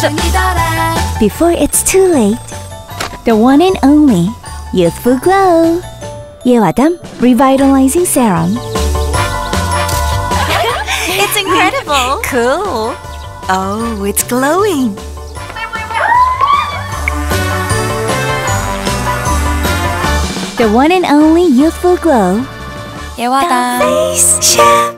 Before it's too late. The one and only Youthful Glow. 예와담 Revitalizing Serum. It's incredible. Cool. Oh, it's glowing. The one and only Youthful Glow. Yehwadam. Face.